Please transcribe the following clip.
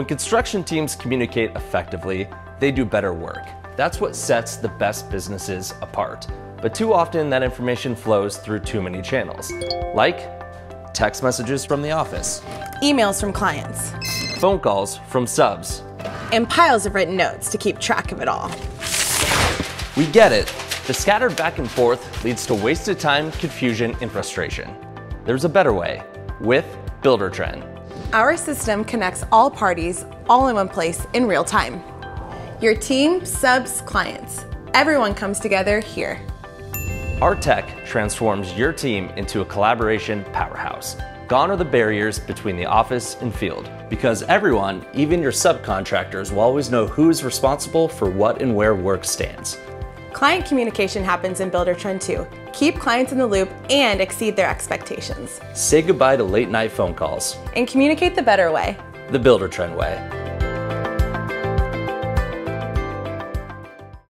When construction teams communicate effectively, they do better work. That's what sets the best businesses apart. But too often that information flows through too many channels, like text messages from the office, emails from clients, phone calls from subs, and piles of written notes to keep track of it all. We get it. The scattered back and forth leads to wasted time, confusion, and frustration. There's a better way with Buildertrend. Our system connects all parties all in one place in real time. Your team, subs, clients, everyone comes together here. Our tech transforms your team into a collaboration powerhouse. Gone are the barriers between the office and field because everyone, even your subcontractors, will always know who's responsible for what and where work stands. Client communication happens in Buildertrend too. Keep clients in the loop and exceed their expectations. Say goodbye to late night phone calls. And communicate the better way. The Buildertrend way.